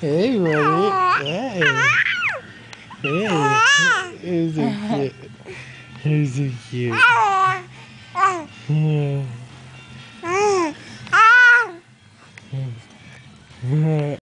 Hey, buddy. Hey. Hey. He's so cute. He's so cute. Yeah.